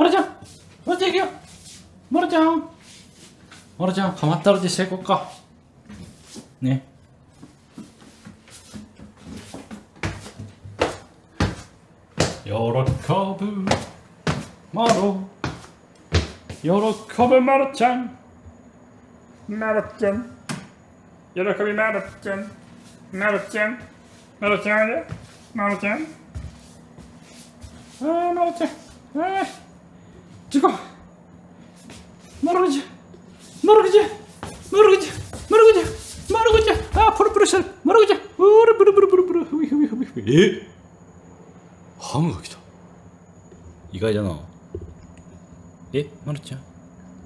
머르장 머르장이요 머르장 머르장 가만 떨어지실 것까 네. 여러 컵을 마로 여러 컵을 마르짱 마르짱 여러 컵이 마르짱 마르짱 마르짱 마르짱 아 마르짱 아. 10번 모르겠지 모르겠지 모르겠지 모르겠지 모르겠지 아 프로프로션 모르겠지 우르부르부르부르부르 흐비흐비흐비흐비 에? 하무가 기다 이거잖아 에? 마루짱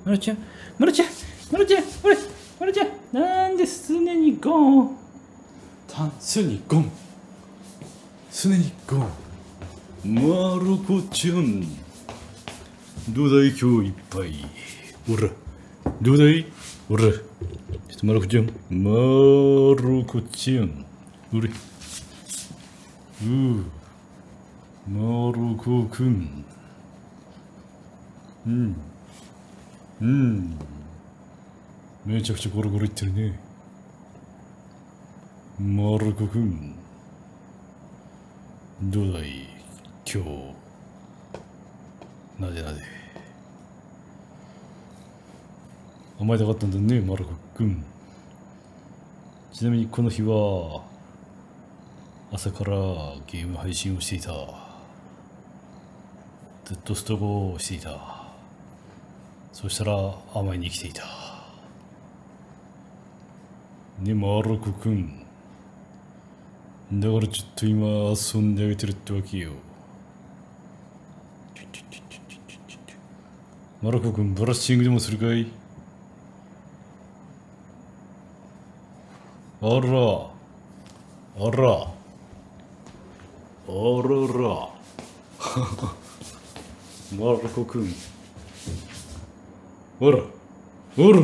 마루짱 마루짱 마루짱 마루짱 마루짱 난데 스네니고 단스니고 스네니고 마루코짱 どうだい今日いっぱいほらどうだいほらちょっとまる子ちゃんまる子ちゃんほれうーまる子くんうんうんめちゃくちゃゴロゴロいってるねまる子くんどうだい今日なでなで甘えたかったんだねまる子くんちなみにこの日は朝からゲーム配信をしていた。ずっとストゴをしていた。そしたら甘えに来ていた。ねマルコくんだからちょっと今遊んであげてるってわけよ。マルコくんブラッシングでもするかいあらあらあららマルコくんあらあら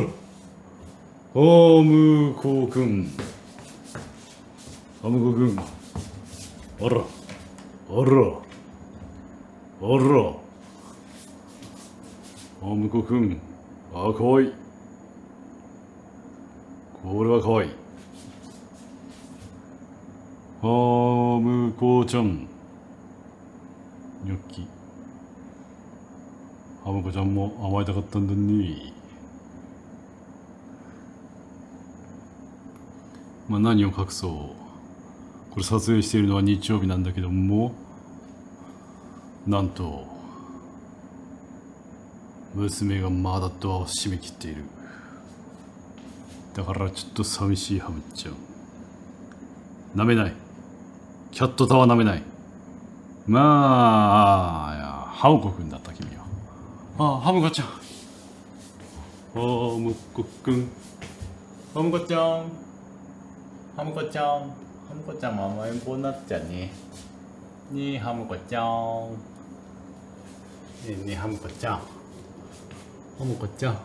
ハムコくんハムコくんあらあらあらハムコくんあかわいい。これはかわいい。ハムコちゃんニョッキ。ハムコちゃんも甘えたかったんだね。まあ何を隠そう。これ撮影しているのは日曜日なんだけども。なんと。娘がまだドアを閉め切っている。だからちょっと寂しいハムちゃん舐めない。キャットタワー舐めない。まあハムコくんだった君は。ああハムコちゃん。ハムコくん。ハムコちゃん。ハムコちゃん。ハムコちゃんも甘えん坊になっちゃうね。ねえハムコちゃん。ねえねえハムコちゃんハムコちゃん。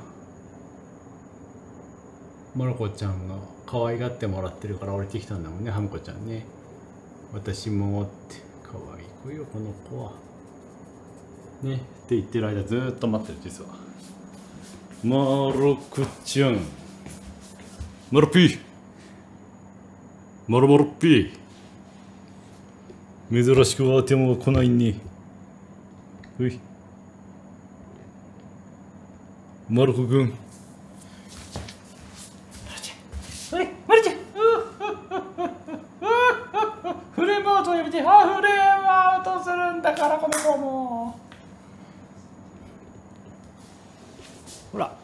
マロコちゃんが可愛がってもらってるから降りてきたんだもんね。ハムコちゃんね。私もって。可愛い子よこの子は。ね。って言ってる間ずっと待ってる実は。マロコちゃん。マロピー。マロマロピー。珍しくはても来ないね。うい。マルコくんおい、マリちゃんフレームアウト。をやめてあフレームアウトするんだからこの子も。ほら。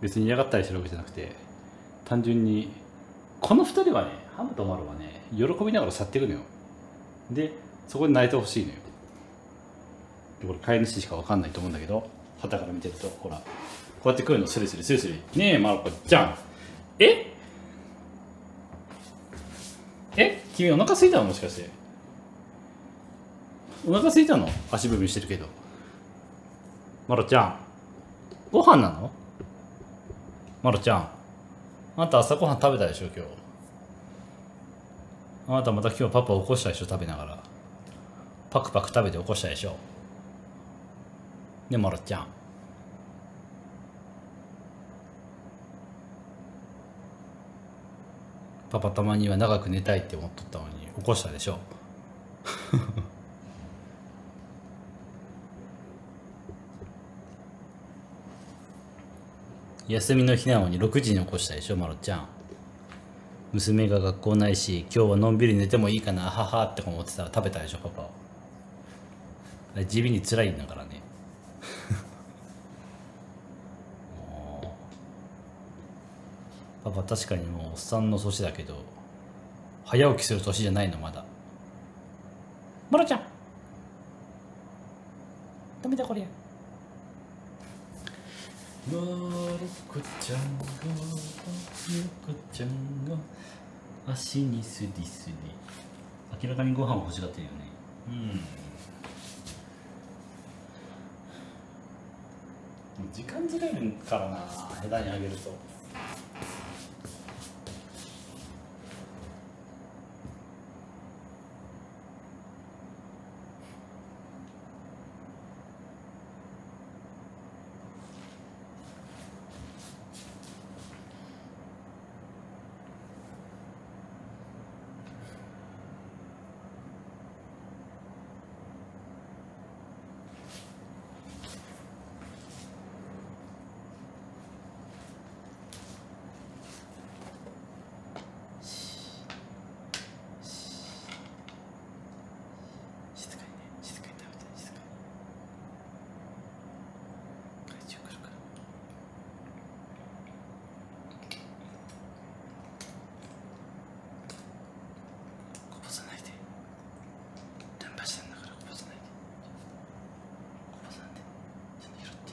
別に嫌がったりしてるわけじゃなくて単純にこの二人はねハムとマロはね喜びながら去っていくのよ。でそこで泣いてほしいのよ。でこれ飼い主しか分かんないと思うんだけど旗から見てるとほらこうやって来るのスリスリスリスリねえマロコちゃん。え？え？君お腹空いたの？もしかして。お腹空いたの？足踏みしてるけど。マロちゃん。ご飯なの？マロちゃん。あんた朝ごはん食べたでしょ今日。あなたまた今日パパ起こしたでしょ食べながら。パクパク食べて起こしたでしょ。ねまろちゃん。パパたまには長く寝たいって思っとったのに起こしたでしょ。休みの日なのに6時に起こしたでしょまろちゃん。娘が学校ないし今日はのんびり寝てもいいかなははって思ってたら食べたでしょパパあれ地味に辛いんだからねもうパパ確かにもうおっさんの年だけど早起きする年じゃないのまだ。まろちゃん。止めてこれまる子ちゃんがまる子ちゃんが足にスリスリ明らかにご飯を欲しがってるよね。うん。時間ずれるからな下手にあげると静かにね静かに食べて静かに怪獣来るからこぼさないでルンバしてんだからこぼさないでこぼさんでちゃんと拾って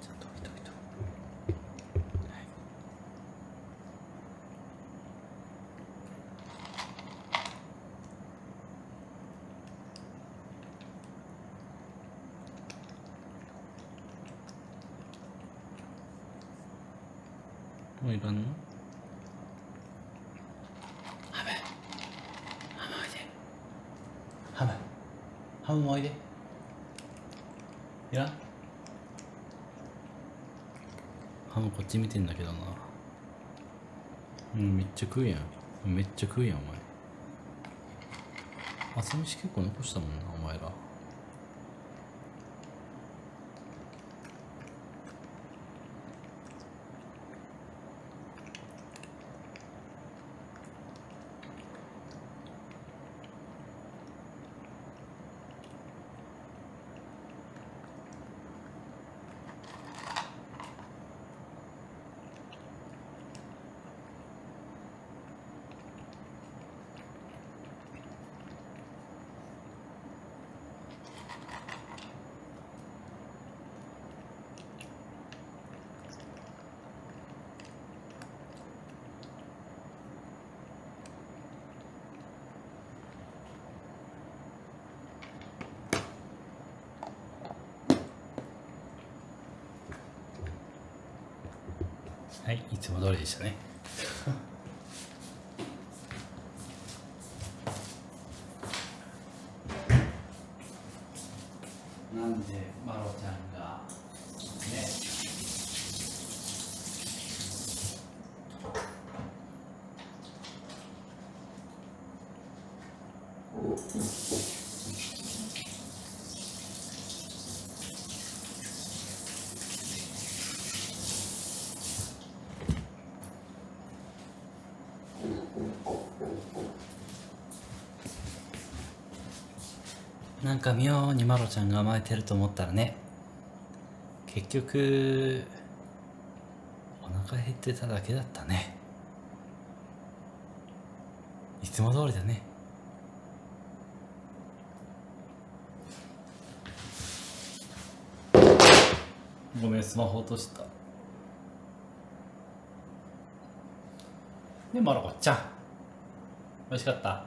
ちゃんと置いといとはいいらんの？ハム。ハムおいで。ハム。ハムもおいで。いらん。ハムこっち見てんだけどな。うんめっちゃ食うやん。めっちゃ食うやんお前。朝飯結構残したもんなお前らはいいつも通りでしたね。なんでマロちゃんがねなんか妙にマロちゃんが甘えてると思ったらね。結局お腹減ってただけだったね。いつも通りだね。ごめんスマホ落とした。ねマロコちゃん。美味しかった？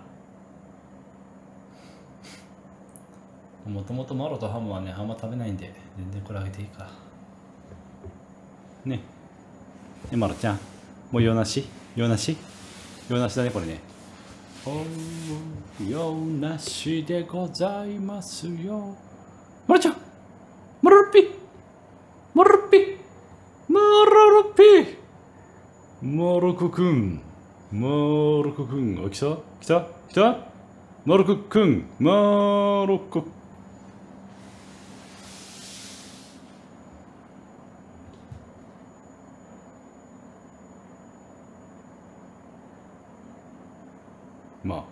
もともとマロとハムはねあんま食べないんで全然これあげていいか。ね。ねマロちゃん。もう用なし？用なし？用なしだねこれね。おう用なしでございますよ。マロちゃん！マロルピ！マロルピ！マロルピ！マロコくん。マロコくん。あ来た？来た？来た？マロコくん。マロコまあ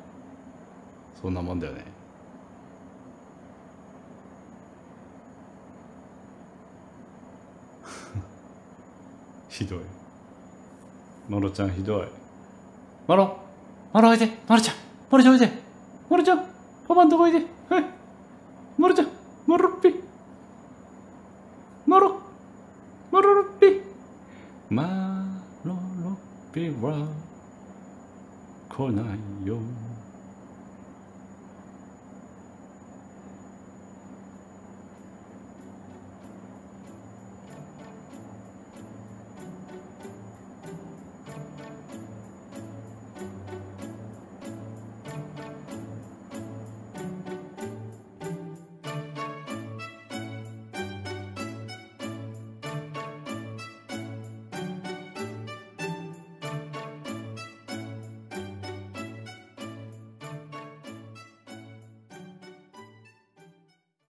そんなもんだよね。ひどい。マロちゃんひどい。マロマロおいで。マロちゃんマロちゃんおいで。マロちゃんパパんとこおいではいマロちゃんマロッピマロマロロッピマロロッピは来ないよ。